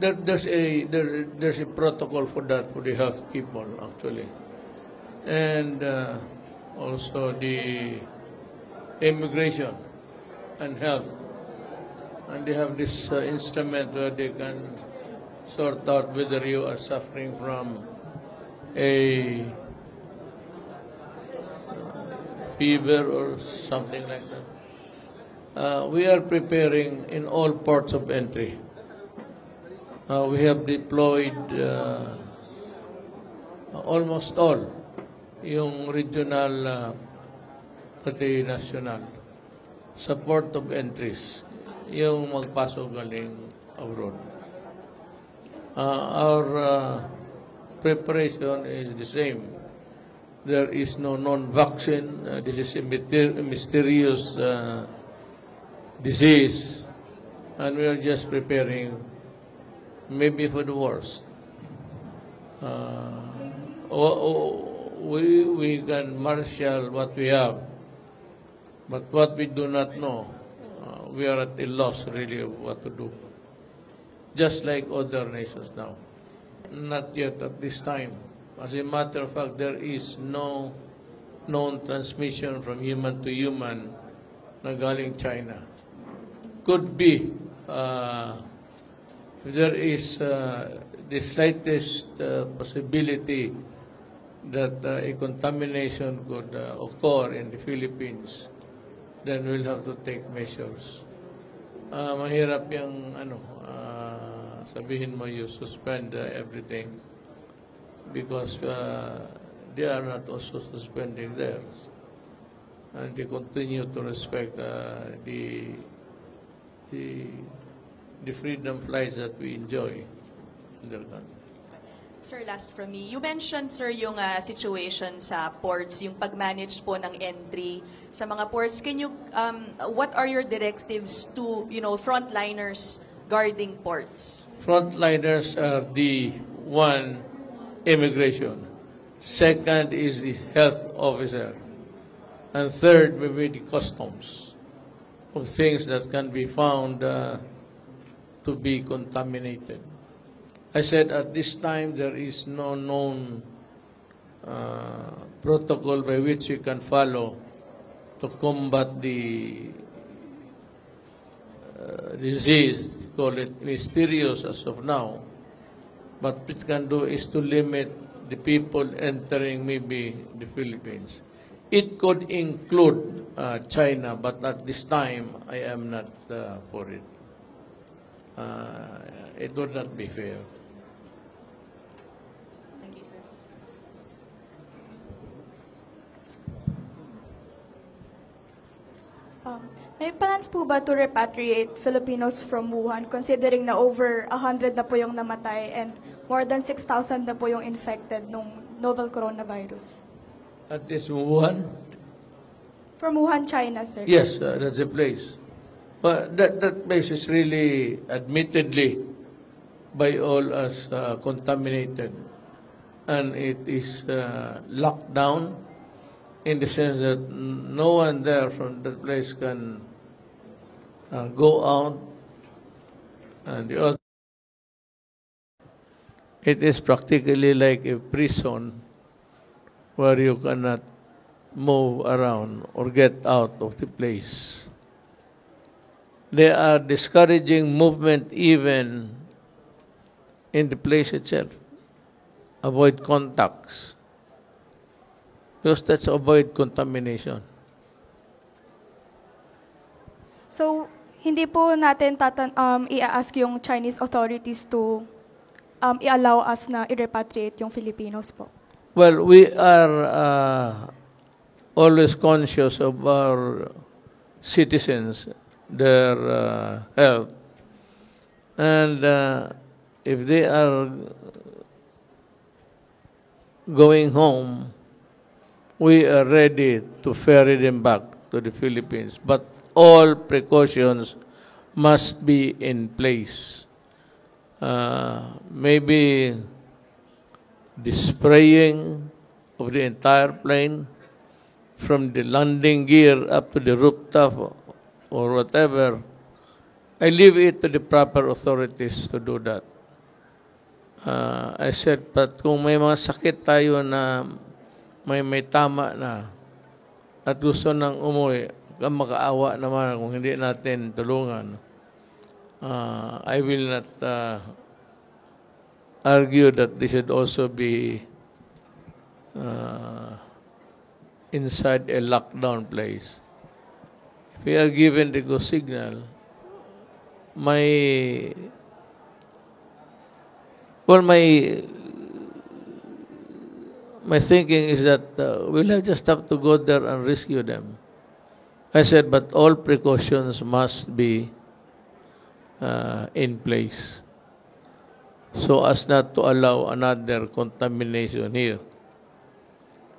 there, there's a there, there's a protocol for that for the health people actually, and uh, also the immigration and health, and they have this uh, instrument where they can sort out whether you are suffering from a fever or something like that. Uh, we are preparing in all ports of entry. Uh, we have deployed uh, almost all yung regional uh, national sa port of entries yung magpasok galing abroad. Uh, our uh, preparation is the same. There is no non-vaccine. Uh, this is a myster- mysterious uh, disease, and we are just preparing maybe for the worst. Uh, o- o- we, we can marshal what we have, but what we do not know, uh, we are at a loss really of what to do. Just like other nations now. Not yet at this time. As a matter of fact, there is no known transmission from human to human na galing China. Could be uh, there is uh, the slightest uh, possibility that uh, a contamination could uh, occur in the Philippines, then we'll have to take measures. Ah, mahirap yung ano, ah, sabihin mo you suspend uh, everything because uh, they are not also suspending theirs. And they continue to respect uh, the, the, the freedom flights that we enjoy in their country. Sir, last from me. You mentioned, sir, yung ah, situation sa ports, yung pag-manage po ng entry sa mga ports. Can you, um, what are your directives to, you know, frontliners guarding ports? Frontliners are the one, immigration. Second is the health officer. And third will be the customs of things that can be found uh, to be contaminated. I said at this time there is no known uh, protocol by which you can follow to combat the uh, disease, call it mysterious as of now. But what it can do is to limit the people entering maybe the Philippines. It could include uh, China, but at this time I am not uh, for it. Uh, it would not be fair. Thank you, sir. Um, may plans po ba to repatriate Filipinos from Wuhan considering na over 100 na po yung namatay and more than 6,000 na po yung infected nung novel coronavirus? At this Wuhan, From Wuhan, China, sir. yes, uh, that's a place. But that, that place is really, admittedly, by all as uh, contaminated. And it is uh, locked down in the sense that no one there from that place can uh, go out. And the other, it is practically like a prison where you cannot move around or get out of the place. They are discouraging movement even in the place itself. Avoid contacts. Because that's avoid contamination. So, hindi po natin tatan um, i-ask yung Chinese authorities to um, i-allow us na i-repatriate yung Filipinos po. Well, we are uh, always conscious of our citizens, their uh, health. And uh, if they are going home, we are ready to ferry them back to the Philippines. But all precautions must be in place. Uh, maybe the spraying of the entire plane from the landing gear up to the rooftop or whatever. I leave it to the proper authorities to do that. Uh, I said, but kung may mga sakit tayo na may may tama na at gusto nang umuwi, makaawa naman kung hindi natin tulungan. Uh, I will not uh, argue that they should also be uh, inside a lockdown place. We are given the go signal, my well, my my thinking is that uh, we'll have just have to go there and rescue them. I said, but all precautions must be uh, in place so as not to allow another contamination here.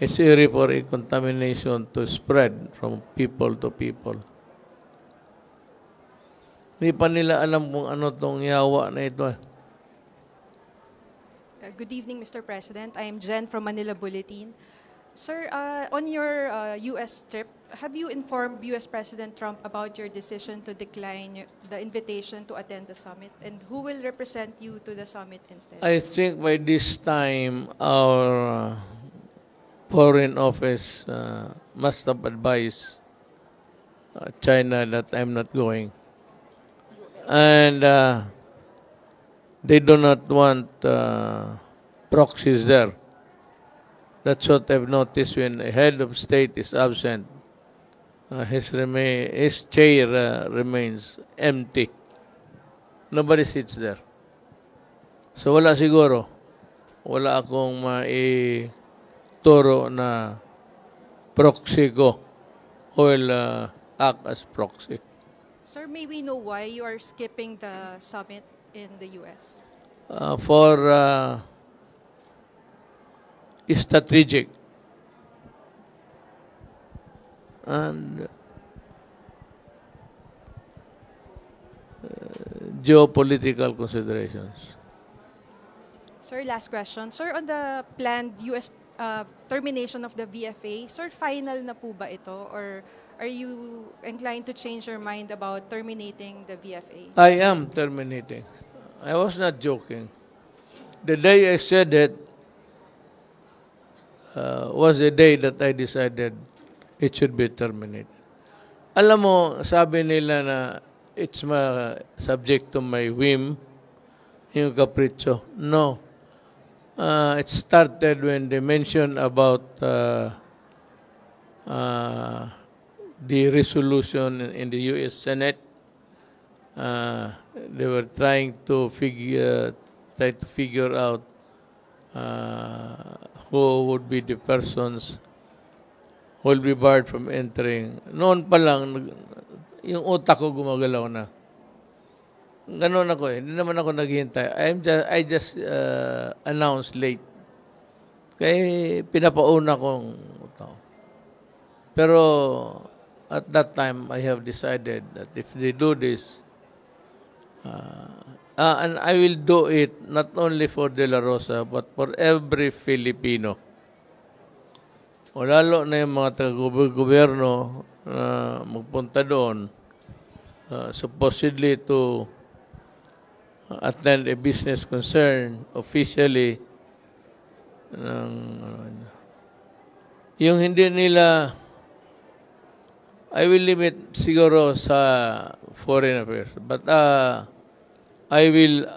It's eerie for a contamination to spread from people to people. Hindi pa nila alam kung ano tong yawa na ito. eh. Uh, Good evening, Mr. President. I am Jen from Manila Bulletin. Sir, uh, on your uh, U.S. trip, have you informed U.S. President Trump about your decision to decline the invitation to attend the summit? And who will represent you to the summit instead? I think by this time, our uh, foreign office uh, must have advised uh, China that I'm not going. And uh, they do not want uh, proxies there. That's what I've noticed when a head of state is absent. Uh, his, rema- his chair uh, remains empty. Nobody sits there. So wala siguro. Wala akong mai-turo na proxy ko will uh, act as proxy. Sir, may we know why you are skipping the summit in the U.S.? Uh, for uh, strategic and uh, geopolitical considerations. Sir, last question. Sir, on the planned U.S. uh, termination of the VFA, sir, final na po ba ito? Or are you inclined to change your mind about terminating the VFA? I am terminating. I was not joking. The day I said it uh, was the day that I decided it should be terminated. Alam mo, sabi nila na it's ma subject to my whim, yung capriccio. No. Uh, it started when they mentioned about uh, uh, the resolution in the U.S. Senate uh, they were trying to figure try to figure out uh, who would be the persons who will be barred from entering. Noon pa lang, yung utak ko gumagalaw na. Ganon ako eh. Hindi naman ako naghihintay. I'm just, I just uh, announced late. Kaya pinapauna kong tao. Pero at that time, I have decided that if they do this, uh, uh, and I will do it not only for De La Rosa, but for every Filipino. O lalo na yung mga taga-gobyerno na magpunta doon, uh, supposedly to attend a business concern officially ng ano, yung hindi nila I will limit siguro sa foreign affairs but uh, I will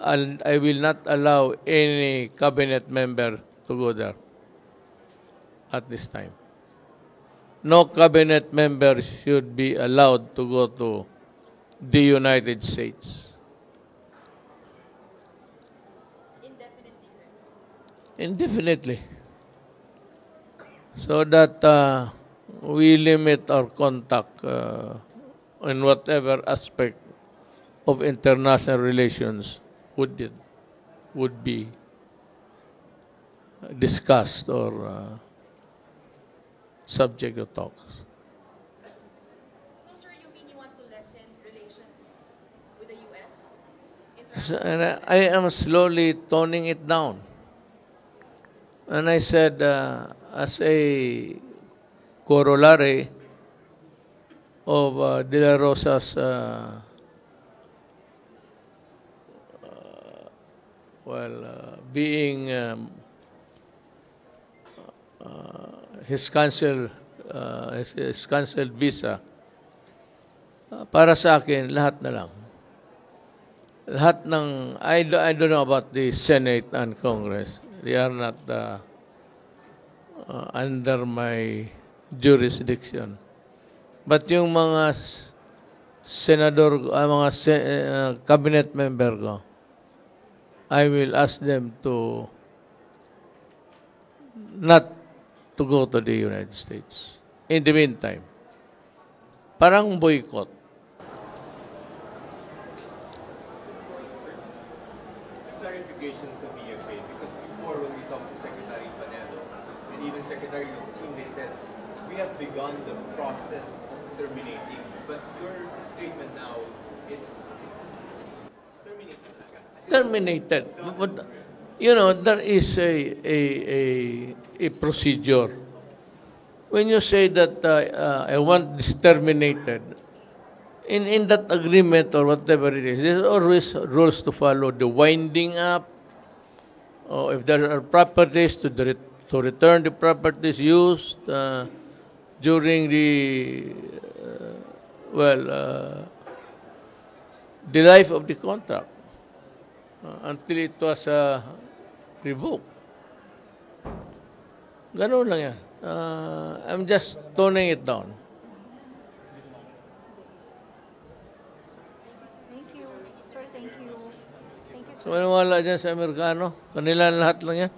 I will not allow any cabinet member to go there at this time. No cabinet member should be allowed to go to the United States indefinitely so that uh, we limit our contact uh, in whatever aspect of international relations would it, would be discussed or uh, subject of talks. So, sir, you mean you want to lessen relations with the U.S.? So, and I, I am slowly toning it down. And I said, uh, as a corollary of uh, De La Rosa's uh, uh, well, uh, being um, uh, his cancel uh, his, his canceled visa, uh, para sa akin, lahat na lang. Lahat ng, I, I don't know about the Senate and Congress. They are not uh, uh, under my jurisdiction. But yung mga senador, uh, mga se- uh, cabinet member ko, I will ask them to not to go to the United States. In the meantime, parang boycott. Begun the process of terminating. But your statement now is terminating. terminated. But, you know, there is a, a, a, a procedure. When you say that uh, uh, I want this terminated, in, in that agreement or whatever it is, there's always rules to follow. The winding up, or if there are properties, to, the, to return the properties used uh, during the, uh, well, uh, the life of the contract uh, until it was uh, revoked. Ganun lang yan. Uh, I'm just toning it down. Thank you. Sir, thank you. Thank you, sir. So, maniwala dyan sa Amerikano. Kanila lahat lang yan.